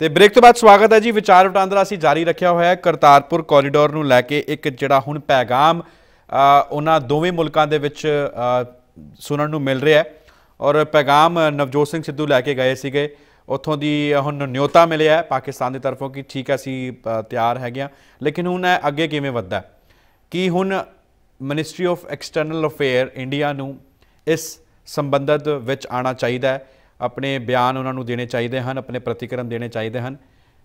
ਤੇ ਬ੍ਰੇਕ ਤੋਂ ਬਾਅਦ ਸਵਾਗਤ ਹੈ ਜੀ। ਵਿਚਾਰ ਵਟਾਂਦਰਾ ਅਸੀਂ ਜਾਰੀ ਰੱਖਿਆ ਹੋਇਆ ਹੈ। ਕਰਤਾਰਪੁਰ ਕੋਰੀਡੋਰ ਨੂੰ ਲੈ ਕੇ ਇੱਕ ਜਿਹੜਾ ਹੁਣ ਪੈਗਾਮ ਉਹਨਾਂ ਦੋਵੇਂ ਮੁਲਕਾਂ ਦੇ ਵਿੱਚ ਸੁਣਨ ਨੂੰ ਮਿਲ ਰਿਹਾ ਹੈ। ਔਰ ਪੈਗਾਮ ਨਵਜੋਤ ਸਿੰਘ ਸਿੱਧੂ ਲੈ ਕੇ ਗਏ ਸੀਗੇ। ਉੱਥੋਂ ਦੀ ਹੁਣ ਨਿਯੋਤਾ ਮਿਲਿਆ ਪਾਕਿਸਤਾਨ ਦੀ ਤਰਫੋਂ ਕਿ ਠੀਕ ਹੈ ਅਸੀਂ ਅ, ਤਿਆਰ ਹੈਗੇ ਆ ਲੇਕਿਨ ਹੁਣ ਇਹ ਅੱਗੇ ਕਿਵੇਂ ਵੱਧਦਾ ਹੈ? ਕਿ ਹੁਣ ministry of external affair India ਨੂੰ ਇਸ ਸੰਬੰਧਤ ਵਿੱਚ ਆਉਣਾ ਚਾਹੀਦਾ ਹੈ? ਆਪਣੇ ਬਿਆਨ ਉਹਨਾਂ ਨੂੰ ਦੇਣੇ ਚਾਹੀਦੇ ਹਨ, ਆਪਣੇ ਪ੍ਰਤੀਕਰਮ ਦੇਣੇ ਚਾਹੀਦੇ ਹਨ।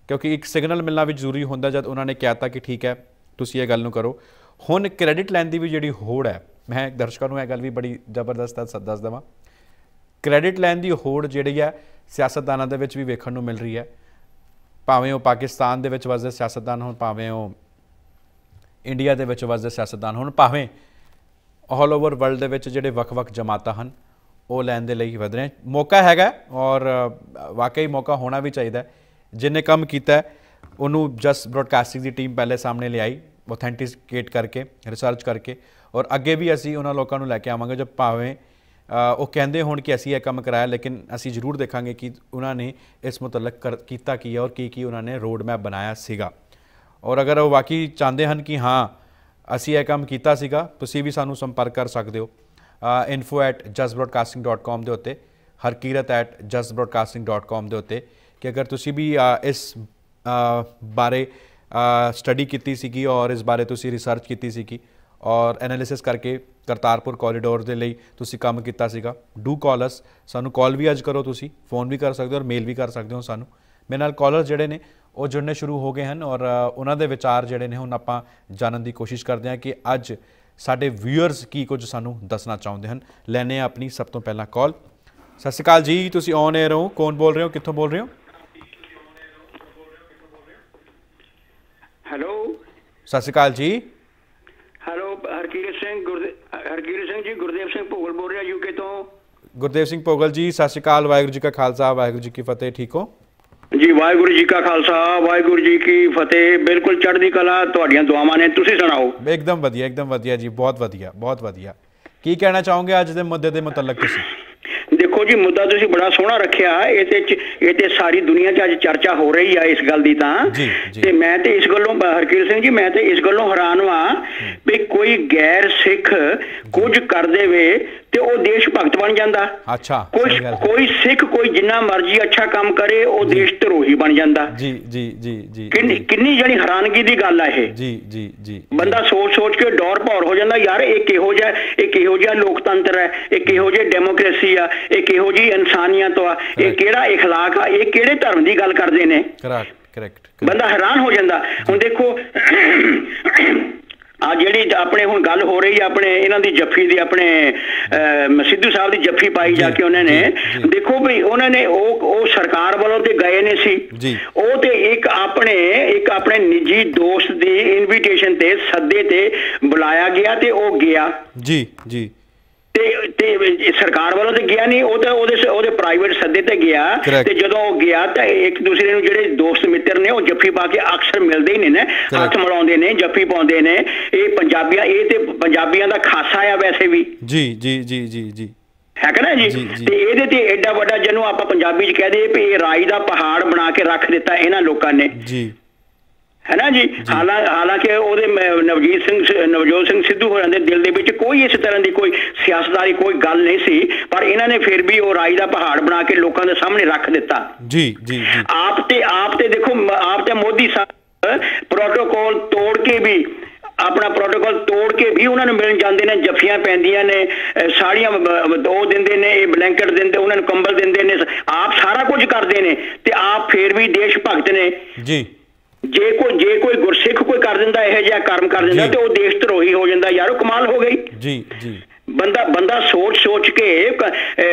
ਕਿਉਂਕਿ ਇੱਕ ਸਿਗਨਲ ਮਿਲਣਾ ਵੀ ਜ਼ਰੂਰੀ ਹੁੰਦਾ ਜਦ ਉਹਨਾਂ ਨੇ ਕਿਹਾ ਤਾਂ ਕਿ ਠੀਕ ਹੈ, ਤੁਸੀਂ ਇਹ ਗੱਲ ਨੂੰ ਕਰੋ। ਹੁਣ ਕ੍ਰੈਡਿਟ ਲੈਣ ਦੀ ਵੀ ਜਿਹੜੀ ਹੋੜ ਹੈ, ਮੈਂ ਦਰਸ਼ਕਾਂ ਨੂੰ ਇਹ ਗੱਲ ਵੀ ਬੜੀ ਜ਼ਬਰਦਸਤ ਦੱਸ ਦੱਸ ਦੇਵਾਂ। ਕ੍ਰੈਡਿਟ ਲੈਣ ਦੀ ਹੋੜ ਜਿਹੜੀ ਹੈ, ਸਿਆਸਤਦਾਨਾਂ ਦੇ ਵਿੱਚ ਵੀ ਵੇਖਣ ਨੂੰ ਮਿਲ ਰਹੀ ਹੈ। ਭਾਵੇਂ ਉਹ ਪਾਕਿਸਤਾਨ ਦੇ ਵਿੱਚ ਵਸਦੇ ਸਿਆਸਤਦਾਨ ਹੋਣ, ਭਾਵੇਂ ਉਹ ਇੰਡੀਆ ਦੇ ਵਿੱਚ ਵਸਦੇ ਸਿਆਸਤਦਾਨ ਹੋਣ, ਭਾਵੇਂ ਆਲ ਓਵਰ ਵਰਲਡ ਦੇ ਵਿੱਚ ਜਿਹੜੇ ਵੱਖ-ਵੱਖ ਜਮਾਤਾਂ ਹਨ ਉਹ ਲੈਣ ਦੇ ਲਈ ਵਧ ਰਹੇ ਮੌਕਾ ਹੈਗਾ ਔਰ ਵਾਕਈ ਮੌਕਾ ਹੋਣਾ ਵੀ ਚਾਹੀਦਾ ਹੈ। ਜਿਹਨੇ ਕੰਮ ਕੀਤਾ ਉਹਨੂੰ ਜਸਟ ਬ੍ਰੌਡਕਾਸਟਿੰਗ ਦੀ ਟੀਮ ਪਹਿਲੇ ਸਾਹਮਣੇ ਲਿਆਈ ਆਥੈਂਟਿਕੇਟ ਕਰਕੇ ਰਿਸਰਚ ਕਰਕੇ ਔਰ ਅੱਗੇ ਵੀ ਅਸੀਂ ਉਹਨਾਂ ਲੋਕਾਂ ਨੂੰ ਲੈ ਕੇ ਆਵਾਂਗੇ ਜੋ ਭਾਵੇਂ ਉਹ ਕਹਿੰਦੇ ਹੋਣ ਕਿ ਅਸੀਂ ਇਹ ਕੰਮ ਕਰਾਇਆ, ਲੇਕਿਨ ਅਸੀਂ ਜ਼ਰੂਰ ਦੇਖਾਂਗੇ ਕਿ ਉਹਨਾਂ ਨੇ ਇਸ ਮੁਤਲਕ ਕਰ- ਕੀਤਾ ਕੀ ਹੈ ਔਰ ਕੀ ਕੀ ਉਹਨਾਂ ਨੇ ਰੋਡ ਮੈਪ ਬਣਾਇਆ ਸੀਗਾ। ਔਰ ਅਗਰ ਉਹ ਵਾਕਈ ਚਾਹੁੰਦੇ ਹਨ ਕਿ ਹਾਂ, ਅਸੀਂ ਇਹ ਕੰਮ ਕੀਤਾ ਸੀਗਾ, ਤੁਸੀਂ ਵੀ ਸਾਨੂੰ ਸੰਪਰਕ ਕਰ ਸਕਦੇ ਹੋ। info@justbroadcasting.com ਦੇ ਉੱਤੇ harkirat@justbroadcasting.com ਦੇ ਉੱਤੇ, ਕਿ ਅਗਰ ਤੁਸੀਂ ਵੀ ਇਸ ਬਾਰੇ ਸਟੱਡੀ ਕੀਤੀ ਸੀਗੀ ਔਰ ਇਸ ਬਾਰੇ ਤੁਸੀਂ ਰਿਸਰਚ ਕੀਤੀ ਸੀਗੀ ਔਰ ਐਨਾਲਿਸਿਸ ਕਰਕੇ ਕਰਤਾਰਪੁਰ ਕੋਰੀਡੋਰ ਦੇ ਲਈ ਤੁਸੀਂ ਕੰਮ ਕੀਤਾ ਸੀਗਾ ਡੂ ਕਾਲ ਅਸ ਸਾਨੂੰ ਕਾਲ ਵੀ ਅੱਜ ਕਰੋ ਤੁਸੀਂ ਫੋਨ ਵੀ ਕਰ ਸਕਦੇ ਹੋ ਔਰ ਮੇਲ ਵੀ ਕਰ ਸਕਦੇ ਹੋ ਸਾਨੂੰ। ਮੇਰੇ ਨਾਲ ਕਾਲਰ ਜਿਹੜੇ ਨੇ, ਉਹ ਜੁੜਨੇ ਸ਼ੁਰੂ ਹੋ ਗਏ ਹਨ ਔਰ ਉਹਨਾਂ ਦੇ ਵਿਚਾਰ ਜਿਹੜੇ ਨੇ, ਹੁਣ ਆਪਾਂ ਜਾਣਨ ਦੀ ਕੋਸ਼ਿਸ਼ ਕਰਦੇ ਹਾਂ ਕਿ ਅੱਜ ਸਾਡੇ ਵਿਊਅਰਸ ਕੀ ਕੁਝ ਸਾਨੂੰ ਦੱਸਣਾ ਚਾਹੁੰਦੇ ਹਨ? ਲੈਣੇ ਆ ਆਪਣੀ ਸਭ ਤੋਂ ਪਹਿਲਾਂ ਕਾਲ ਸਤਿ ਸ਼੍ਰੀ ਅਕਾਲ ਜੀ ਤੁਸੀਂ ਔਨ 에ਅਰ ਹੋ। ਕੌਣ ਬੋਲ ਰਹੇ ਹੋ? ਕਿੱਥੋਂ ਬੋਲ ਰਹੇ ਹੋ? ਹੈਲੋ ਸਤਿ ਸ਼੍ਰੀ ਅਕਾਲ ਜੀ। ਹੈਲੋ ਹਰਕੀਰਤ ਸਿੰਘ ਹਰਕੀਰਤ ਸਿੰਘ ਜੀ ਗੁਰਦੇਵ ਸਿੰਘ ਭੋਗਲ ਬੋਲ ਰਿਹਾ ਯੂਕੇ ਤੋਂ। ਗੁਰਦੇਵ ਸਿੰਘ ਭੋਗਲ ਜੀ ਸਤਿ ਸ਼੍ਰੀ ਅਕਾਲ ਵਾਹਿਗੁਰੂ ਜੀ ਕਾ ਖਾਲਸਾ ਵਾਹਿਗੁਰੂ ਜੀ ਕੀ ਫਤਿਹ ਠੀਕ ਹੋ? ਜੀ, ਵਾਹਿਗੁਰੂ ਜੀ ਕਾ ਖਾਲਸਾ, ਵਾਹਿਗੁਰੂ ਜੀ ਕੀ ਫਤਿਹ। ਬਿਲਕੁਲ ਚੜ੍ਹਦੀ ਕਲਾ ਤੁਹਾਡੀਆਂ ਦੁਆਵਾਂ ਨੇ। ਤੁਸੀਂ ਸੁਣਾਓ। ਇੱਕਦਮ ਵਧੀਆ ਇੱਕਦਮ ਵਧੀਆ ਜੀ, ਬਹੁਤ ਵਧੀਆ ਬਹੁਤ ਵਧੀਆ। ਕੀ ਕਹਿਣਾ ਚਾਹੋਗੇ ਅੱਜ ਦੇ ਮੁੱਦੇ ਦੇ ਮੁਤਲਕ ਤੁਸੀਂ? ਦੇਖੋ ਜੀ ਮੁੱਦਾ ਤੁਸੀਂ ਬੜਾ ਸੋਹਣਾ ਰੱਖਿਆ। ਇਹ ਤੇ ਚ- ਇਹ ਤੇ ਸਾਰੀ ਦੁਨੀਆ 'ਚ ਅੱਜ ਚਰਚਾ ਹੋ ਰਹੀ ਆ ਇਸ ਗੱਲ ਦੀ ਤਾਂ। ਤੇ ਮੈਂ ਤੇ ਇਸ ਗੱਲੋਂ ਹਰਕੀਰਤ ਸਿੰਘ ਜੀ ਮੈਂ ਤੇ ਇਸ ਗੱਲੋਂ ਹੈਰਾਨ ਵਾਂ ਵੀ ਕੋਈ ਗੈਰ ਸਿੱਖ ਕੁਝ ਕਰ ਦੇਵੇ ਤੇ ਉਹ ਦੇਸ਼ ਭਗਤ ਬਣ ਜਾਂਦਾ। ਅੱਛਾ ਕੋਈ। ਕੋਈ ਸਿੱਖ ਕੋਈ ਜਿੰਨਾ ਮਰਜ਼ੀ ਅੱਛਾ ਕੰਮ ਕਰੇ ਉਹ ਦੇਸ਼ ਧਰੋਹੀ ਬਣ ਜਾਂਦਾ। ਜੀ ਜੀ ਜੀ ਜੀ। ਕਿੰਨੀ ਕਿੰਨੀ ਜਣੀ ਹੈਰਾਨਗੀ ਦੀ ਗੱਲ ਆ ਇਹ। ਜੀ ਜੀ ਜੀ। ਬੰਦਾ ਸੋਚ ਸੋਚ ਕੇ ਡੌਰ ਭੌਰ ਹੋ ਜਾਂਦਾ ਯਾਰ ਇਹ ਕਿਹੋ ਜਿਹਾ ਇਹ ਕਿਹੋ ਜਿਹਾ ਲੋਕਤੰਤਰ ਹੈ ਇਹ ਕਿਹੋ ਜਿਹੀ ਡੈਮੋਕ੍ਰੇਸੀ ਆ ਇਹ ਕਿਹੋ ਜਿਹੀ ਇਨਸਾਨੀਅਤ ਆ ਇਹ Correct. ਕਿਹੜਾ اخلاق ਆ ਇਹ ਕਿਹੜੇ ਧਰਮ ਦੀ ਗੱਲ ਕਰਦੇ ਨੇ ਕਰੈਕਟ ਕਰੈਕਟ ਬੰਦਾ ਹੈਰਾਨ ਹੋ ਜਾਂਦਾ ਹੁਣ ਦੇਖੋ ਆ ਜਿਹੜੀ ਆਪਣੇ ਹੁਣ ਗੱਲ ਹੋ ਰਹੀ ਆ ਆਪਣੇ ਇਹਨਾਂ ਦੀ ਜੱਫੀ ਦੀ ਆਪਣੇ ਅਮ, ਸਿੱਧੂ ਸਾਹਿਬ ਦੀ ਜੱਫੀ ਪਾਈ ਜਾ ਜੀ, ਕੇ ਉਹਨਾਂ ਨੇ ਜੀ, ਜੀ। ਦੇਖੋ ਵੀ ਉਹਨਾਂ ਨੇ ਉਹ ਉਹ ਸਰਕਾਰ ਵੱਲੋਂ ਤੇ ਗਏ ਨੇ ਸੀ ਜੀ। ਉਹ ਤੇ ਇੱਕ ਆਪਣੇ ਇੱਕ ਆਪਣੇ ਨਿੱਜੀ ਦੋਸਤ ਦੀ ਇਨਵੀਟੇਸ਼ਨ ਤੇ ਸੱਦੇ ਤੇ ਬੁਲਾਇਆ ਗਿਆ ਤੇ ਉਹ ਗਿਆ ਜੀ ਜੀ ਤੇ ਤੇ ਇਹ ਸਰਕਾਰ ਵੱਲੋਂ ਤੇ ਗਿਆ ਨਹੀਂ ਉਹ ਤਾਂ ਉਹਦੇ ਉਹਦੇ ਪ੍ਰਾਈਵੇਟ ਸੱਦੇ ਤੇ ਗਿਆ. ਤੇ ਜਦੋਂ ਉਹ ਗਿਆ ਤਾਂ ਇੱਕ ਦੂਸਰੇ ਨੂੰ ਜਿਹੜੇ ਦੋਸਤ ਮਿੱਤਰ ਨੇ ਉਹ ਜੱਫੀ ਪਾ ਕੇ ਅਕਸਰ ਮਿਲਦੇ ਹੀ ਨੇ ਨਾ ਹੱਥ. ਮਿਲਾਉਂਦੇ ਨੇ ਜੱਫੀ ਪਾਉਂਦੇ ਨੇ ਇਹ ਪੰਜਾਬੀਆਂ ਇਹ ਤੇ ਪੰਜਾਬੀਆਂ ਦਾ ਖਾਸਾ ਆ ਵੈਸੇ ਵੀ ਜੀ ਜੀ ਜੀ ਜੀ ਜੀ ਹੈ ਕਿ ਨਾ ਜੀ। ਤੇ ਇਹਦੇ ਤੇ ਐਡਾ ਵੱਡਾ ਜਿਹਨੂੰ ਆਪਾਂ ਪੰਜਾਬੀ ਚ ਕਹਦੇ ਵੀ ਇਹ ਰਾਈ ਦਾ ਪਹਾੜ ਬਣਾ ਕੇ ਰੱਖ ਦਿੱਤਾ ਇਹਨਾਂ ਲੋਕਾਂ ਨੇ ਜੀ ਹੈ ਨਾ ਜੀ? ਹਾਲਾਂ ਹਾਲਾਂਕਿ ਉਹਦੇ ਨਵਜੀਤ ਸਿੰਘ ਨਵਜੋਤ ਸਿੰਘ ਸਿੱਧੂ ਹੋਰਾਂ ਦੇ ਦਿਲ ਦੇ ਵਿੱਚ ਕੋਈ ਇਸ ਤਰ੍ਹਾਂ ਦੀ ਕੋਈ ਸਿਆਸਤਦਾਰੀ ਕੋਈ ਗੱਲ ਨਹੀਂ ਸੀ ਪਰ ਇਹਨਾਂ ਨੇ ਫਿਰ ਵੀ ਉਹ ਰਾਈ ਦਾ ਪਹਾੜ ਬਣਾ ਕੇ ਲੋਕਾਂ ਦੇ ਸਾਹਮਣੇ ਰੱਖ ਦਿੱਤਾ। ਜੀ ਜੀ ਜੀ। ਆਪ ਤੇ ਆਪ ਤੇ ਦੇਖੋ ਆਪ ਤੇ ਮੋਦੀ ਸਾਹਿਬ ਪ੍ਰੋਟੋਕਾਲ ਤੋੜ ਕੇ ਵੀ ਆਪਣਾ ਪ੍ਰੋਟੋਕਾਲ ਤੋੜ ਕੇ ਵੀ ਉਹਨਾਂ ਨੂੰ ਮਿਲਣ ਜਾਂਦੇ ਨੇ ਜੱਫੀਆਂ ਪੈਂਦੀਆਂ ਨੇ ਸਾੜੀਆਂ ਦੋ ਦਿੰਦੇ ਨੇ ਇਹ ਬਲੈਂਕਟ ਦਿੰਦੇ ਉਹਨਾਂ ਨੂੰ ਕੰਬਲ ਦਿੰਦੇ ਨੇ ਆਪ ਸਾਰਾ ਕੁਝ ਕਰਦੇ ਨੇ ਤੇ ਆਪ ਫੇਰ ਵੀ ਦੇਸ਼ ਭਗਤ ਨੇ। ਜੀ। ਜੇ ਕੋਈ ਜੇ ਕੋਈ ਗੁਰਸਿੱਖ ਕੋਈ ਕਰ ਦਿੰਦਾ ਇਹੋ ਜਿਹਾ ਕਰਮ ਕਰ ਦਿੰਦਾ। ਤੇ ਉਹ ਦੇਸ਼ ਧਰੋਹੀ ਹੋ ਜਾਂਦਾ। ਯਾਰ ਉਹ ਕਮਾਲ ਹੋ ਗਈ। ਜੀ ਜੀ। ਬੰਦਾ ਬੰਦਾ ਸੋਚ ਸੋਚ ਕੇ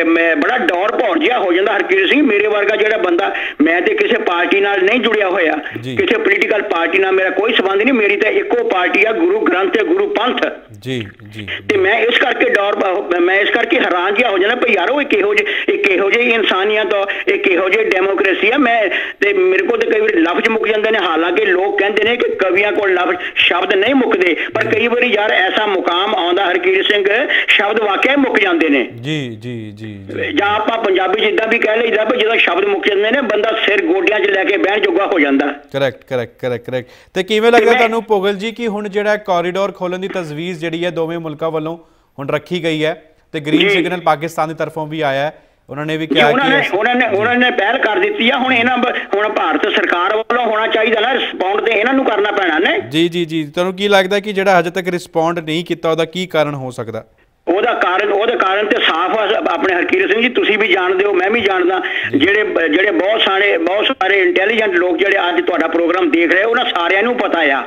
ਮੈਂ ਬੜਾ ਡੌਰ ਭੌਰ ਜਿਹਾ ਹੋ ਜਾਂਦਾ ਹਰਕੀਰਤ ਸਿੰਘ। ਮੇਰੇ ਵਰਗਾ ਜਿਹੜਾ ਬੰਦਾ ਮੈਂ ਤੇ ਕਿਸੇ ਪਾਰਟੀ ਨਾਲ ਨਹੀਂ ਜੁੜਿਆ ਹੋਇਆ। ਜੀ। ਕਿਸੇ ਪੋਲੀਟੀਕਲ ਪਾਰਟੀ ਨਾਲ ਮੇਰਾ ਕੋਈ ਸਬੰਧ ਨਹੀਂ। ਮੇਰੀ ਤਾਂ ਇੱਕੋ ਪਾਰਟੀ ਆ ਗੁਰੂ ਗ੍ਰੰਥ ਤੇ ਗੁਰੂ ਪੰਥ। ਜੀ ਜੀ। ਤੇ ਮੈਂ ਇਸ ਕਰਕੇ ਡਰ ਮੈਂ ਇਸ ਕਰਕੇ ਹੈਰਾਨ ਜਿਹਾ ਹੋ ਜਾਣਾ ਭਈ ਯਾਰੋ ਇਹ ਕਿਹੋ ਜਿਹੇ ਇਹ ਕਿਹੋ ਜਿਹੀ ਇਨਸਾਨੀਅਤ ਆ ਇਹ ਕਿਹੋ ਜਿਹੀ ਡੈਮੋਕ੍ਰੇਸੀ ਆ। ਮੈਂ ਤੇ ਮੇਰੇ ਕੋਲ ਤੇ ਕਈ ਵਾਰੀ ਲਫ਼ਜ਼ ਮੁੱਕ ਜਾਂਦੇ ਨੇ। ਹਾਲਾਂਕਿ ਲੋਕ ਕਹਿੰਦੇ ਨੇ ਕਿ ਕਵੀਆਂ ਕੋਲ ਲਫ਼ਜ਼ ਸ਼ਬਦ ਨਹੀਂ ਮੁੱਕਦੇ। ਪਰ ਕਈ ਵਾਰੀ ਯਾਰ ਐਸਾ ਮੁਕਾਮ ਆਉਂਦਾ ਹਰਕੀਰ ਸਿੰਘ ਸ਼ਬਦ ਵਾਕਿਆ ਮੁੱਕ ਜਾਂਦੇ ਨੇ। ਜੀ ਜੀ ਜੀ ਜੀ। ਆਪਾਂ ਪੰਜਾਬੀ ਜਿੱਦਾਂ ਵੀ ਕਹਿ ਲਈਦਾ ਵੀ ਜਦੋਂ ਸ਼ਬਦ ਮੁੱਕ ਜਾਂਦੇ ਨੇ ਬੰਦਾ ਸਿਰ ਗੋਡਿਆਂ 'ਚ ਲੈ ਕੇ ਬਹਿਣ ਜੋਗਾ ਹੋ ਜਾਂਦਾ। ਕਰੈਕਟ ਕਰੈਕਟ ਕਰੈਕਟ ਕਰੈਕਟ ਤੇ ਕਿਵੇਂ ਲੱਗਦਾ ਤੁਹਾਨੂੰ ਪੋਗਲ ਜੀ ਕਿ ਹੁਣ ਜਿਹੜਾ ਕੋਰੀਡੋਰ ਖੋਲਣ ਦੀ ਤਜਵੀਜ਼ ਜਿਹੜੀ ਹੈ ਦੋਵੇਂ ਮੁਲਕਾਂ ਵੱਲੋਂ ਹੁਣ ਰੱਖੀ ਗਈ ਹੈ ਤੇ ਗ੍ਰੀਨ। ਸਿਗਨਲ ਪਾਕਿਸਤਾਨ ਦੀ ਤਰਫੋਂ ਵੀ ਆਇਆ ਹੈ। ਉਹਨਾਂ ਨੇ ਵੀ ਕਿਹਾ ਕਿ ਉਹਨਾਂ ਨੇ ਉਹਨਾਂ ਨੇ ਪਹਿਲ ਕਰ ਦਿੱਤੀ ਆ। ਹੁਣ ਇਹਨਾਂ ਹੁਣ ਭਾਰਤ ਸਰਕਾਰ ਵੱਲੋਂ ਹੋਣਾ ਚਾਹੀਦਾ ਨਾ ਰਿਸਪੌਂਡ ਤੇ ਇਹਨਾਂ ਨੂੰ ਕਰਨਾ ਪੈਣਾ ਨੇ। ਜੀ ਜੀ ਜੀ। ਤੁਹਾਨੂੰ ਕੀ ਲੱਗਦਾ ਕਿ ਜਿਹੜਾ ਹਜੇ ਤੱਕ ਰਿਸਪੌਂਡ ਨਹੀਂ ਕੀਤਾ ਉਹਦਾ ਕੀ ਕਾਰਨ ਹੋ ਸਕਦਾ? ਉਹਦਾ ਕਾਰਨ ਉਹਦੇ ਕਾਰਨ ਤੇ ਸਾਫ਼ ਆ ਆਪਣੇ ਹਰਕੀਰਤ ਸਿੰਘ ਜੀ ਤੁਸੀਂ ਵੀ ਜਾਣਦੇ ਹੋ ਮੈਂ ਵੀ ਜਾਣਦਾ। ਜਿਹੜੇ ਜਿਹੜੇ ਬਹੁਤ ਸਾਰੇ ਬਹੁਤ ਸਾਰੇ ਇੰਟੈਲੀਜੈਂਟ ਲੋਕ ਜਿਹੜੇ ਅੱਜ ਤੁਹਾਡਾ ਪ੍ਰੋਗਰਾਮ ਦੇਖ ਰਹੇ ਉਹਨਾਂ ਸਾਰਿਆਂ ਨੂੰ ਪਤਾ ਆ।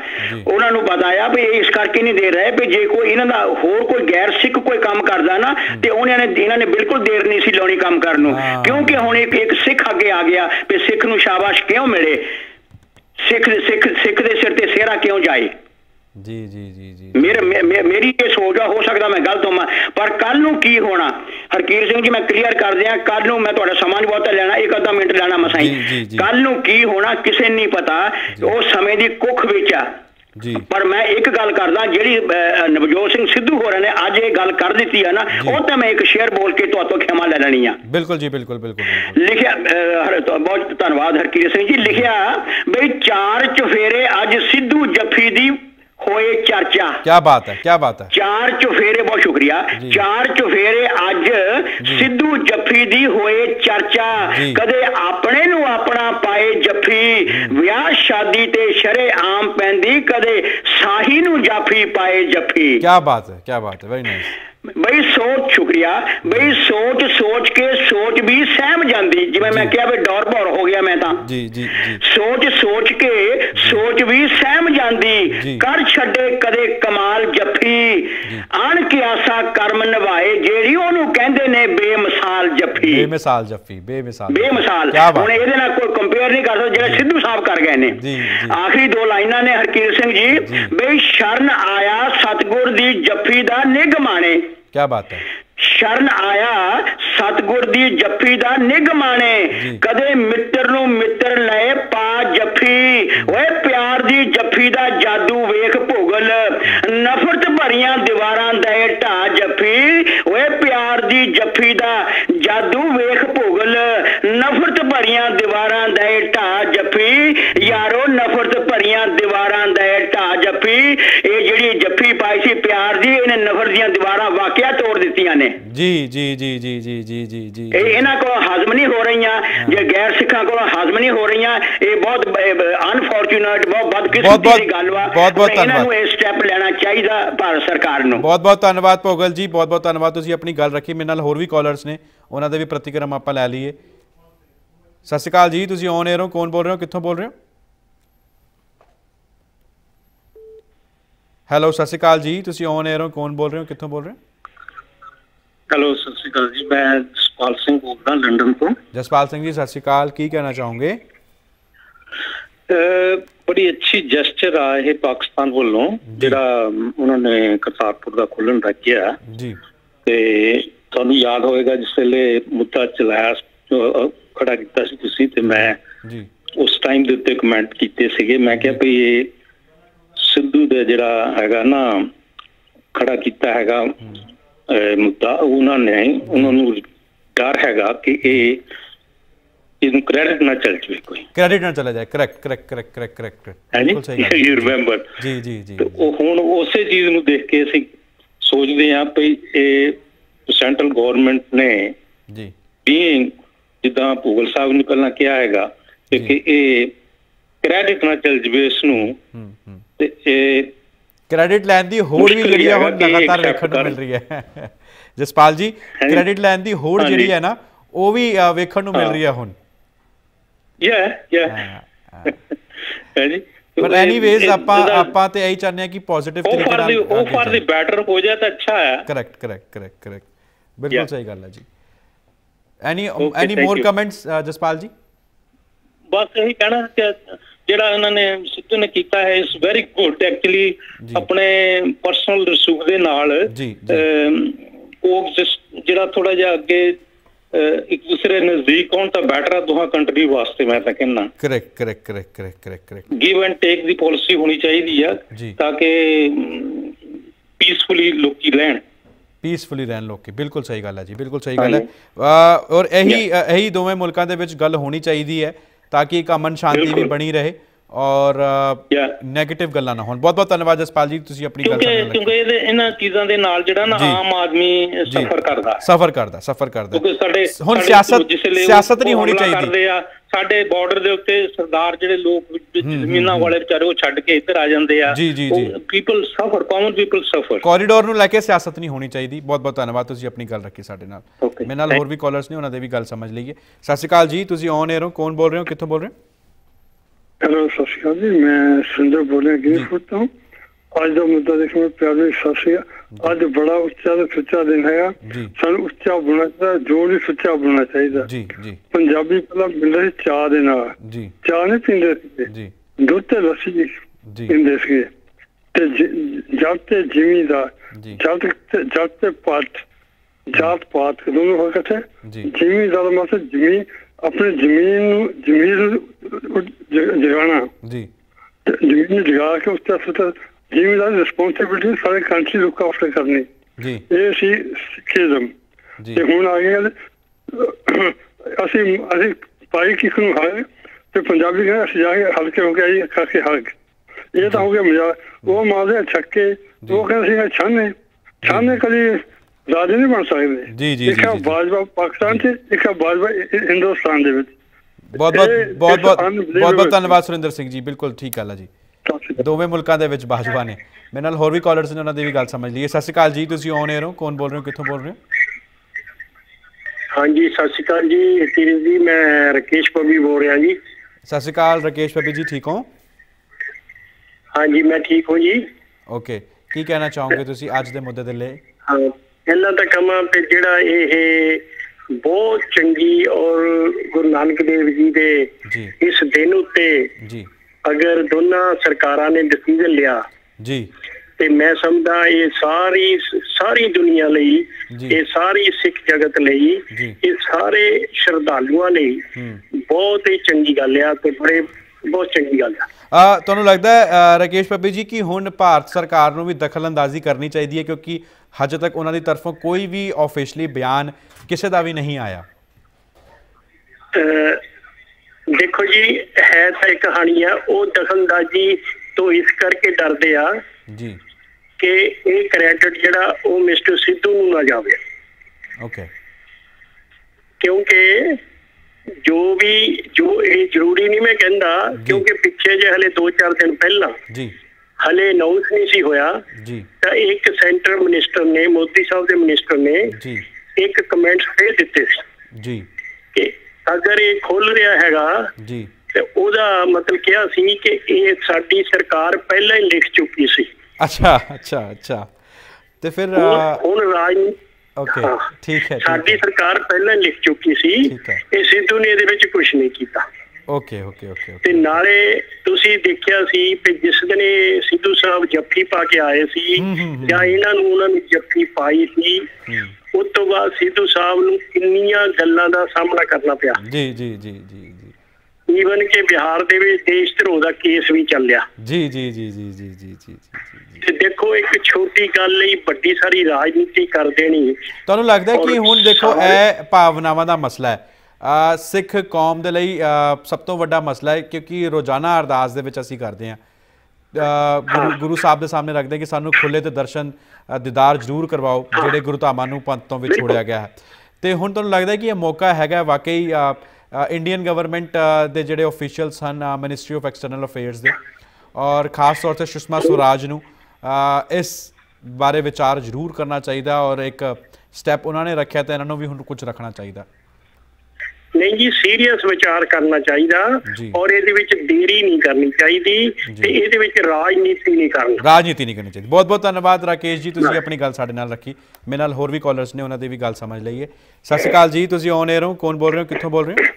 ਉਹਨਾਂ ਨੂੰ ਪਤਾ ਆ ਵੀ ਇਸ ਕਰਕੇ ਨਹੀਂ ਦੇ ਰਹੇ ਵੀ ਜੇ ਕੋਈ ਇਹਨਾਂ ਦਾ ਹੋਰ ਕੋਈ ਗੈਰ ਸਿੱਖ ਕੋਈ ਕੰਮ ਕਰਦਾ ਨਾ ਤੇ ਉਹਨਾਂ ਨੇ ਇਹਨਾਂ ਨੇ ਬਿਲਕੁਲ ਦੇਰ ਨਹੀਂ ਸੀ ਲਾਉਣੀ ਕੰਮ ਕਰਨ ਨੂੰ। ਕਿਉਂਕਿ ਹੁਣ ਇੱਕ ਇੱਕ ਸਿੱਖ ਅੱਗੇ ਆ ਗਿਆ ਵੀ ਸਿੱਖ ਨੂੰ ਸ਼ਾਬਾਸ਼ ਕਿਉਂ ਮਿਲੇ? ਸਿੱਖ ਸਿੱਖ ਸਿੱਖ ਦੇ ਸਿਰ ਤੇ ਸਿਹਰਾ ਕਿਉਂ ਜਾਏ? ਜੀ ਜੀ ਜੀ ਜੀ। ਮੇਰੇ ਮੇਰੀ ਇਹ ਸੋਚ ਆ ਹੋ ਸਕਦਾ ਮੈਂ ਗਲਤ ਹੋਵਾਂ ਪਰ ਕੱਲ ਨੂੰ ਕੀ ਹੋਣਾ? ਹਰਕੀਰ ਸਿੰਘ ਜੀ ਮੈਂ ਕਲੀਅਰ ਕਰ ਦਿਆਂ ਕੱਲ ਨੂੰ ਮੈਂ ਤੁਹਾਡਾ ਸਮਾਂ ਬਹੁਤਾ ਲੈਣਾ ਇੱਕ ਅੱਧਾ ਮਿੰਟ ਲੈਣਾ ਮਸਾਂ ਜੀ, ਜੀ, ਜੀ। ਕੱਲ ਨੂੰ ਕੀ ਹੋਣਾ ਕਿਸੇ ਨਹੀਂ ਪਤਾ ਉਹ ਸਮੇਂ ਦੀ ਕੁੱਖ ਵਿੱਚ ਆ। ਜੀ। ਪਰ ਮੈਂ ਇੱਕ ਗੱਲ ਕਰਦਾ ਜਿਹੜੀ ਨਵਜੋਤ ਸਿੰਘ ਸਿੱਧੂ ਹੋਰਾਂ ਨੇ ਅੱਜ ਇਹ ਗੱਲ ਕਰ ਦਿੱਤੀ ਆ ਨਾ ਉਹ ਤਾਂ ਮੈਂ ਇੱਕ ਸ਼ੇਅਰ ਬੋਲ ਕੇ ਤੁਹਾਤੋਂ ਖਿਮਾ ਲੈ ਲੈਣੀ ਆ। ਬਿਲਕੁਲ ਜੀ ਬਿਲਕੁਲ ਬਿਲਕੁਲ। ਲਿਖਿਆ ਬਹੁਤ ਧੰਨਵਾਦ ਹਰਕੀਰਤ ਸਿੰਘ ਜੀ ਲਿਖਿਆ ਬਈ ਚਾਰ ਚਫੇਰੇ ਅੱਜ ਸਿੱਧੂ ਜੱਫੀ ਦੀ ਹੋਏ ਚਰਚਾ। ਕੀ ਬਾਤ ਹੈ ਕੀ ਬਾਤ ਹੈ। ਚਾਰ ਚੁਫੇਰੇ ਬਹੁਤ ਸ਼ੁਕਰੀਆ। ਚਾਰ ਚੁਫੇਰੇ ਅੱਜ ਸਿੱਧੂ ਜੱਫੀ ਦੀ ਹੋਏ ਚਰਚਾ। ਕਦੇ ਆਪਣੇ ਨੂੰ ਆਪਣਾ ਪਾਏ ਜੱਫੀ। ਵਿਆਹ ਸ਼ਾਦੀ ਤੇ ਸ਼ਰੇ ਆਮ ਪੈਂਦੀ। ਕਦੇ ਸਾਹੀ ਨੂੰ ਜਾਫੀ ਪਾਏ ਜੱਫੀ। ਕੀ ਬਾਤ ਹੈ ਕੀ ਬਾਤ ਹੈ ਵੈਰੀ ਨਾਈਸ ਬਈ ਸੋਚ ਸ਼ੁਕਰੀਆ। ਬਈ ਸੋਚ ਸੋਚ ਕੇ ਸੋਚ ਵੀ ਸਹਿਮ ਜਾਂਦੀ। ਜਿਵੇਂ ਮੈਂ। ਕਿਹਾ ਵੀ ਡੌਰ ਭੌਰ ਹੋ ਗਿਆ ਮੈਂ ਤਾਂ। ਜੀ ਜੀ ਜੀ। ਸੋਚ ਸੋਚ ਕੇ ਸੋਚ ਵੀ ਸਹਿਮ। ਜਾਂਦੀ। ਕਰ ਛੱਡੇ ਕਦੇ ਕਮਾਲ ਜੱਫੀ। ਅਣ ਕਿਆਸਾ ਕਰਮ ਨਿਭਾਏ ਜਿਹੜੀ ਉਹਨੂੰ ਕਹਿੰਦੇ ਨੇ ਬੇਮਿਸਾਲ ਜੱਫੀ। ਬੇਮਿਸਾਲ ਜੱਫੀ ਬੇਮਿਸਾਲ ਬੇਮਿਸਾਲ। ਕੀ ਹੁਣ ਇਹਦੇ ਨਾਲ ਕੋਈ ਕੰਪੇਅਰ ਨਹੀਂ ਕਰ ਸਕਦਾ ਜਿਹੜੇ ਸਿੱਧੂ ਸਾਹਿਬ ਕਰ ਗਏ ਨੇ। ਆਖਰੀ ਦੋ ਲਾਈਨਾਂ ਨੇ ਹਰਕੀਰ ਸਿੰਘ ਜੀ। ਬਈ ਸ਼ਰਨ ਆਇਆ ਸਤਗੁਰ ਦੀ ਜੱਫੀ ਦਾ ਨਿਗ ਮਾਣੇ। ਕੀ ਬਾਤ ਹੈ। ਸ਼ਰਨ ਆਇਆ ਸਤਗੁਰ ਦੀ ਜੱਫੀ ਦਾ ਨਿਗ ਮਾਣੇ। ਜੀ। ਕਦੇ ਮਿੱਤਰ ਨੂੰ ਮਿੱਤਰ ਲਏ ਪਾ ਜੱਫੀ। ਓਏ ਪਿਆਰ ਦੀ ਜੱਫੀ ਦਾ ਜਾਦੂ ਵੇਖ ਭੁਗਲ ਨਫ਼ਰਤ ਭਰੀਆਂ ਦੀਵਾਰਾਂ ਦੇ ਢਾ ਜੱਫੀ ਓਏ ਪਿਆਰ ਦੀ ਜੱਫੀ ਦਾ ਜਾਦੂ ਵੇਖ ਭੋਗਲ। ਨਫ਼ਰਤ ਭਰੀਆਂ ਦੀਵਾਰਾਂ ਦਾ ਢਾ ਜੱਫੀ। ਯਾਰੋ, ਨਫ਼ਰਤ ਭਰੀਆਂ ਦੀਵਾਰਾਂ ਦਾ ਢਾ ਜੱਫੀ। ਸੀ ਪਿਆਰ ਦੀ ਇਹਨੇ ਨਫ਼ਰਤ ਦੀਆਂ ਦੀਵਾਰਾਂ ਵਾਕਿਆ ਤੋੜ ਦਿੱਤੀਆਂ ਨੇ। ਜੀ ਜੀ ਜੀ ਜੀ ਜੀ ਜੀ ਜੀ ਜੀ। ਇਹ ਇਹਨਾਂ ਕੋਲ ਹਜ਼ਮ ਨਹੀਂ ਹੋ ਰਹੀਆਂ ਜੇ ਗੈਰ ਸਿੱਖਾਂ ਕੋਲ ਹਜ਼ਮ ਨਹੀਂ ਹੋ ਰਹੀਆਂ ਇਹ ਬਹੁਤ ਅਨਫੋਰਚੂਨੇਟ ਬਹੁਤ ਬਦਕਿਸਮਤੀ ਦੀ ਗੱਲ ਵਾ। ਬਹੁਤ- ਬਹੁਤ ਤੇ ਇਹਨਾਂ ਨੂੰ ਧੰਨਵਾਦ। ਇਹ ਸਟੈਪ ਲੈਣਾ ਚਾਹੀਦਾ ਭਾਰਤ ਸਰਕਾਰ ਨੂੰ। ਬਹੁਤ ਬਹੁਤ ਧੰਨਵਾਦ ਭੋਗਲ ਜੀ ਬਹੁਤ ਬਹੁਤ ਧੰਨਵਾਦ। ਤੁਸੀਂ ਆਪਣੀ ਗੱਲ ਰੱਖੀ ਮੇਰੇ ਨਾਲ ਹੋਰ ਵੀ ਕਾਲਰਸ ਨੇ। ਉਹਨਾਂ ਦੇ ਵੀ ਪ੍ਰਤੀਕਰਮ ਆਪਾਂ ਲੈ ਲਈਏ। ਸਤਿ ਸ਼੍ਰੀ ਅਕਾਲ ਜੀ ਤੁਸੀਂ ਔਨ 에ਅਰ ਹੋ ਕੌਣ ਬੋਲ ਰਹੇ ਹੋ ਕਿੱਥੋਂ ਬੋਲ ਰਹੇ ਹੋ? ਹੈਲੋ ਸਤਿ ਸ਼੍ਰੀ ਅਕਾਲ ਜੀ। ਤੁਸੀਂ ਔਨ 에ਅਰ ਹੋ ਕੌਣ ਬੋਲ ਰਹੇ ਹੋ ਕਿੱਥੋਂ ਬੋਲ ਰਹੇ ਹੋ? ਹੈਲੋ ਸਤਿ ਸ਼੍ਰੀ ਅਕਾਲ ਜੀ ਮੈਂ ਜਸਪਾਲ ਸਿੰਘ ਬੋਲਦਾ ਲੰਡਨ ਤੋਂ। ਜਸਪਾਲ ਸਿੰਘ ਜੀ ਸਤਿ ਸ਼੍ਰੀ ਅਕਾਲ। ਕੀ ਕਹਿਣਾ ਚਾਹੋਗੇ? ਬੜੀ ਅੱਛੀ ਜੈਸਚਰ ਆ ਇਹ ਪਾਕਿਸਤਾਨ ਵੱਲੋਂ ਜਿਹੜਾ ਉਹਨਾਂ ਨੇ ਕਰਤਾਰਪੁਰ ਦਾ ਖੁੱਲਣ ਰੱਖਿਆ। ਜੀ। ਤੇ ਤੁਹਾਨੂੰ ਯਾਦ ਹੋਵੇਗਾ ਜਿਸ ਵੇਲੇ ਮੁੱਦਾ ਚਲਾਇਆ ਖੜਾ ਕੀਤਾ ਸੀ ਤੁਸੀਂ ਤੇ ਮੈਂ ਜੀ। ਉਸ ਟਾਈਮ ਦੇ ਉੱਤੇ ਕਮੈਂਟ ਕੀਤੇ ਸੀਗੇ। ਮੈਂ ਕਿਹਾ ਵੀ ਇਹ ਸਿੱਧੂ ਦੇ ਜਿਹੜਾ ਹੈਗਾ ਨਾ ਖੜਾ ਕੀਤਾ ਹੈਗਾ ਮੁੱਦਾ ਉਹਨਾਂ ਨੇ ਉਹਨਾਂ ਨੂੰ ਡਰ ਹੈਗਾ ਕਿ ਇਹ ਇਹਨੂੰ ਕ੍ਰੈਡਿਟ ਨਾ ਚੱਲ ਜਵੇ ਕੋਈ। ਕ੍ਰੈਡਿਟ ਨਾ ਚਲਾ ਜਾਏ। Correct correct correct correct correct ਬਿਲਕੁਲ ਸਹੀ ਗੱਲ। ਯੂ ਰਿਮੈਂਬਰ ਜੀ ਜੀ ਜੀ। ਉਹ ਹੁਣ ਉਸੇ ਚੀਜ਼ ਨੂੰ ਦੇਖ ਕੇ ਅਸੀਂ ਸੋਚਦੇ ਹਾਂ ਵੀ ਇਹ ਸੈਂਟਰਲ ਗਵਰਨਮੈਂਟ ਨੇ ਜੀ। ਬੀਇੰਗ ਜਿੱਦਾਂ ਭੂਗਲ ਸਾਹਿਬ ਨੇ ਪਹਿਲਾਂ ਕਿਹਾ ਹੈਗਾ ਕਿ। ਕਿ ਇਹ ਕ੍ਰੈਡਿਟ ਨਾ ਚੱਲ ਜਵੇ ਇਸ ਨੂੰ। ਹੂੰ ਹੂੰ। ਕ੍ਰੈਡਿਟ ਲੈਣ ਦੀ ਹੋੜ ਵੀ ਜਿਹੜੀ ਆ ਹੁਣ ਲਗਾਤਾਰ ਵੇਖਣ ਨੂੰ ਮਿਲ। ਰਹੀ ਹੈ ਜਸਪਾਲ ਜੀ ਹਾਂਜੀ। ਕ੍ਰੈਡਿਟ ਲੈਣ ਦੀ ਹੋੜ ਹਾਂਜੀ। ਜਿਹੜੀ ਹੈ ਨਾ ਉਹ ਵੀ ਵੇਖਣ ਨੂੰ ਮਿਲ। ਰਹੀ ਹੈ ਹੁਣ ਯਾ ਯਾ ਹਾਂ, ਹਾਂ। ਹੈ ਜੀ ਪਰ ਐਨੀਵੇਜ਼ ਆਪਾਂ ਆਪਾਂ ਤੇ ਇਹੀ ਚਾਹੁੰਦੇ ਆ ਕਿ ਪੋਜ਼ਿਟਿਵ ਤਰੀਕੇ ਨਾਲ ਉਹ ਫਾਰ ਦੀ ਬੈਟਰ ਹੋ ਜਾਏ ਤਾਂ ਅੱਛਾ ਹੈ ਕਰੈਕਟ ਕਰੈਕਟ ਕਰੈਕਟ ਕਰੈਕਟ ਬਿਲਕੁਲ. ਸਹੀ ਗੱਲ ਹੈ ਜੀ ਐਨੀ ਐਨੀ ਮੋਰ. ਕਮੈਂਟਸ ਜਸਪਾਲ ਜੀ ਬਸ ਇਹੀ ਕਹਿਣਾ ਕਿ ਜਿਹੜਾ ਇਹਨਾਂ ਨੇ ਸਿੱਧੂ ਨੇ ਕੀਤਾ ਹੈ ਇਸ ਵੈਰੀ ਗੁੱਡ ਐਕਚੁਅਲੀ। ਆਪਣੇ ਪਰਸਨਲ ਰਸੂਖ ਦੇ ਨਾਲ। ਉਹ ਜਿਹੜਾ ਥੋੜਾ ਜਿਹਾ ਅੱਗੇ ਇੱਕ ਦੂਸਰੇ ਨਜ਼ਦੀਕ ਹੋਣ ਤਾਂ ਬੈਟਰ ਆ ਦੋਹਾਂ ਕੰਟਰੀ ਵਾਸਤੇ ਮੈਂ ਤਾਂ ਕਹਿੰਦਾ। Correct correct correct correct correct correct give and take the policy ਹੋਣੀ ਚਾਹੀਦੀ ਆ। ਤਾਂ ਕਿ ਪੀਸਫੁਲੀ ਲੋਕੀ ਰਹਿਣ। ਪੀਸਫੁਲੀ ਰਹਿਣ ਲੋਕੀ ਬਿਲਕੁਲ ਸਹੀ ਗੱਲ ਹੈ ਜੀ ਬਿਲਕੁਲ ਸਹੀ ਗੱਲ ਹੈ। ਔਰ ਇਹੀ ਇਹੀ ਦੋਵੇਂ ਮੁਲਕਾਂ ਦੇ ਵਿੱਚ ਗੱਲ ਹੋਣੀ ਚਾਹੀਦੀ ਹੈ। ਤਾਂ ਕਿ ਇੱਕ ਅਮਨ ਸ਼ਾਂਤੀ ਵੀ। ਬਣੀ ਰਹੇ ਔਰ Yeah. 네ਗੇਟਿਵ ਗੱਲਾਂ ਨਾ ਹੋਣ ਬਹੁਤ ਬਹੁਤ ਧੰਨਵਾਦ ਜਸਪਾਲ ਜੀ ਤੁਸੀਂ ਆਪਣੀ ਗੱਲ ਸਮਝਣ ਕਿਉਂਕਿ ਇਹਦੇ ਇਹਨਾਂ ਚੀਜ਼ਾਂ ਦੇ ਨਾਲ ਜਿਹੜਾ ਨਾ। ਆਮ ਆਦਮੀ ਸਫਰ ਕਰਦਾ ਸਫਰ ਕਰਦਾ ਸਫਰ ਕਰਦਾ ਕਿਉਂਕਿ ਸਾਡੇ ਹੁਣ ਸਿਆਸਤ ਸਿਆਸਤ ਨਹੀਂ ਹੋਣੀ ਚਾਹੀਦੀ ਸਾਡੇ ਬਾਰਡਰ ਦੇ ਉੱਤੇ ਸਰਦਾਰ ਜਿਹੜੇ ਲੋਕ ਜ਼ਮੀਨਾਂ ਵਾਲੇ ਵਿਚਾਰੇ ਉਹ ਛੱਡ ਕੇ ਇੱਧਰ ਆ ਜਾਂਦੇ ਆ। ਜੀ, ਜੀ, ਜੀ। ਪੀਪਲ ਸਫਰ ਕਾਮਨ ਪੀਪਲ ਸਫਰ ਕੋਰੀਡੋਰ ਨੂੰ ਲੈ ਕੇ ਸਿਆਸਤ ਨਹੀਂ ਹੋਣੀ ਚਾਹੀਦੀ। ਬਹੁਤ ਬਹੁਤ ਧੰਨਵਾਦ ਤੁਸੀਂ ਆਪਣੀ ਗੱਲ ਰੱਖੀ ਸਾਡੇ ਨਾਲ. ਮੇਰੇ ਨਾਲ ਹੋਰ ਵੀ ਕਾਲਰਸ ਨੇ ਉਹਨਾਂ ਦੇ ਵੀ ਗੱਲ ਸਮਝ ਲਈਏ। ਸਤਿ ਸ਼੍ਰੀ ਅਕਾਲ ਜੀ ਤੁਸੀਂ ਔਨ 에ਅਰ ਹੋ ਕੌਣ ਬੋਲ ਰਹੇ ਹੋ ਕਿੱਥੋਂ ਬੋਲ ਰਹੇ ਹੋ? ਹੈਲੋ ਸਤਿ ਸ਼੍ਰੀ ਅਕਾਲ ਜੀ ਮੈਂ ਸੁੰਦਰ ਬੋਲ ਰਿਹਾ ਗਿਰਫੁੱਟ ਤੋਂ। ਅੱਜ ਦਾ ਮੁੱਦਾ ਦੇਖੋ ਪਿਆਰੇ ਸਤਿ ਸ਼੍ਰੀ ਅਕਾਲ। ਅੱਜ ਬੜਾ ਉੱਚਾ ਤੇ ਸੁੱਚਾ ਦਿਨ ਹੈਗਾ। ਸਾਨੂੰ ਉੱਚਾ ਬੋਲਣਾ ਚਾਹੀਦਾ ਜੋ ਵੀ ਸੁੱਚਾ ਬੋਲਣਾ ਚਾਹੀਦਾ। ਜੀ ਜੀ। ਪੰਜਾਬੀ ਪਹਿਲਾਂ ਮਿਲਦੇ ਚਾਹ ਦੇ ਨਾਲ। ਜੀ। ਚਾਹ ਨਹੀਂ ਪੀਂਦੇ ਸੀ ਜੀ। ਦੁੱਧ ਤੇ ਲੱਸੀ ਜੀ। ਪੀਂਦੇ ਸੀ ਤੇ ਜ- ਜੱਟ ਤੇ ਜ਼ਿਮੀਂਦਾਰ ਜੀ। ਜੱਟ ਤੇ ਜੱਟ ਤੇ ਪੱਟ ਜਾਤ ਪਾਤ ਦੋਨੋਂ ਹੋ ਇਕੱਠੇ। ਜ਼ਿਮੀਂਦਾਰ ਮਤਲਬ ਜ਼ਮੀਨ ਆਪਣੇ ਜ਼ਮੀਨ ਨੂੰ ਜ਼ਮੀਨ ਨੂੰ ਜ- ਜ਼ਮੀਨ ਨੂੰ ਜਗਾ ਕੇ ਉਸ ਤੇ ਜ਼ਿਮੀਂਦਾਰ ਰਿਸਪੌਂਸਿਬਿਲਟੀ ਸਾਰੇ ਕੰਟਰੀ ਲੋਕ ਆਫਟਰ ਕਰਨੀ ਜੀ ਇਹ ਸੀ ਸਿੱਖੀਜ਼ਮ ਜੀ ਤੇ ਹੁਣ ਆ ਗਿਆ ਅਸੀਂ ਅਸੀਂ ਪਾਈ ਕਿਸ ਨੂੰ ਹਾਲ ਤੇ ਪੰਜਾਬੀ ਕਹਿੰਦੇ ਅਸੀਂ ਜਾ ਕੇ ਹਲਕੇ ਹੋ ਕੇ ਆਈ ਕਰਕੇ ਹਲਕ ਇਹ ਤਾਂ ਹੋ ਗਿਆ ਮਜ਼ਾਕ ਉਹ ਮਾਰਦੇ ਛੱਕੇ ਉਹ ਕਹਿੰਦੇ ਸੀ ਛਾਨੇ ਛਾਨੇ ਕਦੀ ਰਾਜੇ ਨਹੀਂ ਬਣ ਸਕਦੇ ਜੀ, ਜੀ, ਇੱਕ ਜੀ, ਜੀ, ਜੀ। ਬਾਜਵਾ ਪਾਕਿਸਤਾਨ ਚ ਇੱਕ ਬਾਜਵਾ ਹਿੰਦੁਸਤਾਨ ਦੇ ਵਿੱਚ ਬਹੁਤ ਬਹੁਤ ਬਹੁਤ ਬਹੁਤ. ਧੰਨਵਾਦ ਸੁਰਿੰਦਰ ਸਿੰਘ ਜੀ ਬਿਲਕੁਲ ਠੀਕ ਗੱਲ ਹੈ ਜੀ। ਦੋਵੇਂ ਮੁਲਕਾਂ ਦੇ ਵਿੱਚ ਬਾਜਵਾ ਨੇ। ਮੇਰੇ ਨਾਲ ਹੋਰ ਵੀ ਕਾਲਰਸ ਨੇ ਉਹਨਾਂ ਦੀ ਵੀ ਗੱਲ ਸਮਝ ਲਈਏ। ਸਤਿ ਸ਼੍ਰੀ ਅਕਾਲ ਜੀ ਤੁਸੀਂ ਔਨ 에ਅਰ ਹੋ? ਕੌਣ ਬੋਲ ਰਹੇ ਹੋ? ਕਿੱਥੋਂ ਬੋਲ ਰਹੇ ਹੋ? ਹਾਂਜੀ ਸਤਿ ਸ਼੍ਰੀ ਅਕਾਲ ਜੀ ਤੀਰਜ ਜੀ ਮੈਂ ਰਕੇਸ਼ ਪੱਬੀ ਬੋਲ ਰਿਹਾ ਜੀ। ਸਤਿ ਸ਼੍ਰੀ ਅਕਾਲ ਰਕੇਸ਼ ਪੱਬੀ ਜੀ ਠੀਕ ਹੋ? ਹਾਂਜੀ ਮੈਂ ਠੀਕ ਹਾਂ ਜੀ। ਓਕੇ ਕੀ ਕਹਿਣਾ ਚਾਹੋਗੇ ਤੁਸੀਂ ਅੱਜ ਦੇ ਮੁੱਦੇ ਦੇ ਲਈ? ਹਾਂ ਪਹਿਲਾਂ ਤਾਂ ਕਮਾਂ ਤੇ ਜਿਹੜਾ ਇਹ ਬਹੁਤ ਚੰਗੀ ਔਰ ਗੁਰੂ ਨਾਨਕ ਦੇਵ ਜੀ ਦੇ ਇਸ ਦਿਨ ਉੱਤੇ ਜੀ। ਅਗਰ ਦੋਨਾਂ ਸਰਕਾਰਾਂ ਨੇ ਡਿਸੀਜਨ ਲਿਆ ਜੀ ਤੇ ਮੈਂ ਸਮਝਦਾ ਇਹ ਸਾਰੀ ਸਾਰੀ ਦੁਨੀਆ ਲਈ। ਇਹ ਸਾਰੀ ਸਿੱਖ ਜਗਤ ਲਈ। ਇਹ ਸਾਰੇ ਸ਼ਰਧਾਲੂਆਂ ਲਈ ਬਹੁਤ ਹੀ ਚੰਗੀ ਗੱਲ ਆ ਤੇ ਬੜੇ ਬਹੁਤ ਚੰਗੀ ਗੱਲ ਆ ਆ ਤੁਹਾਨੂੰ ਲੱਗਦਾ ਰਕੇਸ਼ ਪੱਬੀ ਜੀ ਕਿ ਹੁਣ ਭਾਰਤ ਸਰਕਾਰ ਨੂੰ ਵੀ ਦਖਲਅੰਦਾਜ਼ੀ ਕਰਨੀ ਚਾਹੀਦੀ ਹੈ ਕਿਉਂਕਿ ਹਜੇ ਤੱਕ ਉਹਨਾਂ ਦੀ ਤਰਫੋਂ ਕੋਈ ਵੀ ਆਫੀਸ਼ੀਅਲੀ ਬਿਆਨ ਕਿਸੇ ਦਾ ਵੀ ਨਹੀਂ ਆਇਆ ਦੇਖੋ ਜੀ ਹੈ ਤਾਂ ਇੱਕ ਕਹਾਣੀ ਆ ਉਹ ਦਖਲਅੰਦਾਜ਼ੀ ਤੋਂ ਇਸ ਕਰਕੇ ਡਰਦੇ ਆ ਜੀ। ਕਿ ਇਹ ਕ੍ਰੈਡਿਟ ਜਿਹੜਾ ਉਹ ਮਿਸਟਰ ਸਿੱਧੂ ਨੂੰ ਨਾ ਜਾਵੇ। ਓਕੇ ਕਿਉਂਕਿ ਜੋ ਵੀ ਜੋ ਇਹ ਜ਼ਰੂਰੀ ਨਹੀਂ ਮੈਂ ਕਹਿੰਦਾ ਕਿਉਂਕਿ ਪਿੱਛੇ ਜੇ ਹਲੇ 2-4 ਦਿਨ ਪਹਿਲਾਂ ਜੀ। ਹਲੇ ਅਨਾਉਂਸ ਨਹੀਂ ਸੀ ਹੋਇਆ। ਜੀ। ਤਾਂ ਇੱਕ ਸੈਂਟਰ ਮਿਨਿਸਟਰ ਨੇ ਮੋਦੀ ਸਾਹਿਬ ਦੇ ਮਿਨਿਸਟਰ ਨੇ ਜੀ। ਇੱਕ ਕਮੈਂਟ ਫੇਰ ਦਿੱਤੇ ਸੀ। ਜੀ। ਅਗਰ ਇਹ ਖੁੱਲ ਰਿਹਾ ਹੈਗਾ ਜੀ। ਤੇ ਉਹਦਾ ਮਤਲਬ ਕਿਹਾ ਸੀ ਕਿ ਇਹ ਸਾਡੀ ਸਰਕਾਰ ਪਹਿਲਾਂ ਹੀ ਲਿਖ ਚੁੱਕੀ ਸੀ। ਅੱਛਾ ਅੱਛਾ ਅੱਛਾ। ਤੇ ਫਿਰ ਹੁਣ ਰਾਜ ਓਕੇ। ਠੀਕ ਹੈ ਸਾਡੀ ਸਰਕਾਰ ਪਹਿਲਾਂ ਲਿਖ ਚੁੱਕੀ ਸੀ। ਇਹ ਸਿੱਧੂ ਨੇ ਇਹਦੇ ਵਿੱਚ ਕੁਝ ਨਹੀਂ ਕੀਤਾ। ਓਕੇ ਓਕੇ ਓਕੇ ਤੇ ਨਾਲੇ ਤੁਸੀਂ ਦੇਖਿਆ ਸੀ ਕਿ ਜਿਸ ਦਿਨ ਇਹ ਸਿੱਧੂ ਸਾਹਿਬ ਜੱਫੀ ਪਾ ਕੇ ਆਏ ਸੀ ਜਾਂ ਇਹਨਾਂ ਨੂੰ ਉਹਨਾਂ ਨੇ ਜੱਫੀ ਪਾਈ ਸੀ ਉਸ ਤੋਂ ਬਾਅਦ ਸਿੱਧੂ ਸਾਹਿਬ ਨੂੰ ਕਿੰਨੀਆਂ ਗੱਲਾਂ ਦਾ ਸਾਹਮਣਾ ਕਰਨਾ ਪਿਆ ਜੀ ਜੀ ਜੀ ਜੀ ਜੀ ਈਵਨ ਕਿ ਬਿਹਾਰ ਦੇ ਵਿੱਚ ਦੇਸ਼ ਧਰੋ ਦਾ ਕੇਸ ਵੀ ਚੱਲਿਆ ਜੀ ਜੀ ਜੀ ਜੀ ਜੀ ਜੀ ਜੀ ਤੇ ਦੇਖੋ ਇੱਕ ਛੋਟੀ ਗੱਲ ਲਈ ਵੱਡੀ ਸਾਰੀ ਰਾਜਨੀਤੀ ਕਰ ਦੇਣੀ ਤੁਹਾਨੂੰ ਲੱਗਦਾ ਕਿ ਹੁਣ ਦੇਖੋ ਇਹ ਭਾਵਨਾਵਾਂ ਦਾ ਮਸਲਾ ਹੈ ਸਿੱਖ ਕੌਮ ਦੇ ਲਈ ਸਭ ਤੋਂ ਵੱਡਾ ਮਸਲਾ ਹੈ ਕਿਉਂਕਿ ਰੋਜ਼ਾਨਾ ਅਰਦਾਸ ਦੇ ਵਿੱਚ ਅਸੀਂ ਕਰਦੇ ਹਾਂ। ਗੁਰੂ ਸਾਹਿਬ ਦੇ ਸਾਹਮਣੇ ਰੱਖਦੇ ਕਿ ਸਾਨੂੰ ਖੁੱਲੇ ਤੇ ਦਰਸ਼ਨ ਦੀਦਾਰ ਜ਼ਰੂਰ ਕਰਵਾਓ ਜਿਹੜੇ ਗੁਰੂ ਧਾਮਾਂ ਨੂੰ ਪੰਥ ਤੋਂ ਵਿਛੋੜਿਆ ਗਿਆ ਹੈ। ਤੇ ਹੁਣ ਤੁਹਾਨੂੰ ਲੱਗਦਾ ਕਿ ਇਹ ਮੌਕਾ ਹੈਗਾ ਵਾਕਈ ਇੰਡੀਅਨ ਗਵਰਨਮੈਂਟ ਦੇ ਜਿਹੜੇ ਅਫੀਸ਼ੀਅਲਸ ਹਨ ਮਿਨਿਸਟਰੀ ਆਫ ਐਕਸਟਰਨਲ ਅਫੇਅਰਸ ਦੇ ਔਰ ਖਾਸ ਤੌਰ ਤੇ ਸੁਸ਼ਮਾ ਸਵਰਾਜ ਨੂੰ ਇਸ ਬਾਰੇ ਵਿਚਾਰ ਜ਼ਰੂਰ ਕਰਨਾ ਚਾਹੀਦਾ ਔਰ ਇੱਕ ਸਟੈਪ ਉਹਨਾਂ ਨੇ ਰੱਖਿਆ ਤਾਂ ਇਹਨਾਂ ਨੂੰ ਵੀ ਹੁਣ ਕੁਝ ਰੱਖਣਾ ਚਾਹੀਦਾ। ਨਹੀਂ ਜੀ ਸੀਰੀਅਸ ਵਿਚਾਰ ਕਰਨਾ ਚਾਹੀਦਾ। ਔਰ ਇਹਦੇ ਵਿੱਚ ਦੇਰੀ ਨਹੀਂ ਕਰਨੀ ਚਾਹੀਦੀ ਤੇ ਇਹਦੇ ਵਿੱਚ ਰਾਜਨੀਤੀ ਨਹੀਂ ਕਰਨੀ। ਰਾਜਨੀਤੀ ਨਹੀਂ ਕਰਨੀ ਚਾਹੀਦੀ। ਬਹੁਤ ਬਹੁਤ ਧੰਨਵਾਦ ਰਾਕੇਸ਼ ਜੀ ਤੁਸੀਂ ਆਪਣੀ ਗੱਲ ਸਾਡੇ ਨਾਲ ਰੱਖੀ। ਮੇਰੇ ਨਾਲ ਹੋਰ ਵੀ ਕਾਲਰਸ ਨੇ ਉਹਨਾਂ ਦੀ ਵੀ ਗੱਲ ਸਮਝ ਲਈਏ। ਸਤਿ ਸ਼੍ਰੀ ਅਕਾਲ ਜੀ ਤੁਸੀਂ ਔਨ 에ਅਰ ਹੋ? ਕੌਣ ਬੋਲ ਰਹੇ ਹੋ? ਕਿੱਥੋਂ ਬੋਲ ਰਹੇ ਹੋ?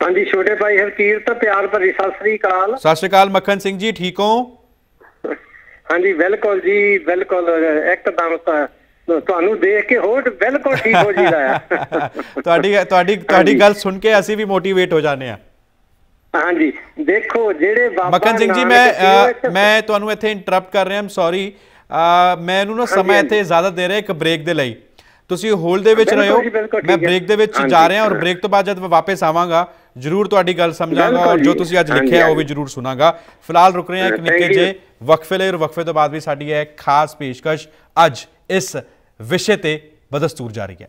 ਹਾਂਜੀ ਛੋਟੇ ਭਾਈ ਹਰਕੀਰਤ ਪਿਆਰ ਭਰੀ ਸਤਿ ਸ੍ਰੀ ਅਕਾਲ। ਸਤਿ ਸ਼੍ਰੀ ਅਕਾਲ ਮੱਖਣ ਸਿੰਘ ਜੀ ਠੀਕ ਹੋ? ਹਾਂਜੀ ਬਿਲਕੁਲ ਜੀ ਬਿਲਕੁਲ ਇੱਕਦਮ ਤਾਂ ਤੁਹਾਨੂੰ ਦੇਖ ਕੇ ਹੋਰ ਬਿਲਕੁਲ ਠੀਕ ਹੋ ਜੀਦਾ ਆ ਤੁਹਾਡੀ ਤੁਹਾਡੀ ਤੁਹਾਡੀ ਗੱਲ ਸੁਣ ਕੇ ਅਸੀਂ ਵੀ ਮੋਟੀਵੇਟ ਹੋ ਜਾਂਦੇ ਆ ਹਾਂਜੀ ਦੇਖੋ ਜਿਹੜੇ ਬਾਬਾ ਮੱਖਣ ਸਿੰਘ ਜੀ ਮੈਂ ਮੈਂ ਤੁਹਾਨੂੰ ਇੱਥੇ ਇੰਟਰਰਪਟ ਕਰ ਰਿਹਾ ਹਾਂ ਸੌਰੀ ਮੈਨੂੰ ਨਾ ਸਮਾਂ। ਇੱਥੇ ਜ਼ਿਆਦਾ ਦੇ ਰਿਹਾ ਇੱਕ ਬ੍ਰੇਕ ਦੇ ਲਈ ਤੁਸੀਂ ਹੋਲਡ ਦੇ ਵਿੱਚ ਰਹੋ ਮੈਂ। ਬ੍ਰੇਕ ਦੇ ਵਿੱਚ ਜਾ ਰਿਹਾ ਔਰ। ਬ੍ਰੇਕ ਤੋਂ ਬਾਅਦ ਜਦ ਮੈਂ ਵਾਪਸ ਆਵਾਂਗਾ ਜਰੂਰ ਤੁਹਾਡੀ ਗੱਲ ਸਮਝਾਂਗਾ ਔਰ ਜੋ। ਤੁਸੀਂ ਅੱਜ ਲਿਖਿਆ ਉਹ ਵੀ। ਜਰੂਰ ਸੁਣਾਂਗਾ ਫਿਲਹਾਲ ਰੁਕ ਰਹੇ ਹਾਂ ਇੱਕ ਨਿੱਕੇ. ਜੇ ਵਕਫੇ ਲਈ ਔਰ ਵਕਫੇ ਤੋਂ ਬਾਅਦ ਵੀ ਸਾਡੀ ਹੈ ਖਾਸ ਪੇਸ਼ਕਸ਼ ਅੱਜ ਇਸ ਵਿਸ਼ੇ ਤੇ ਬਦਸਤੂਰ ਜਾਰੀ ਹੈ।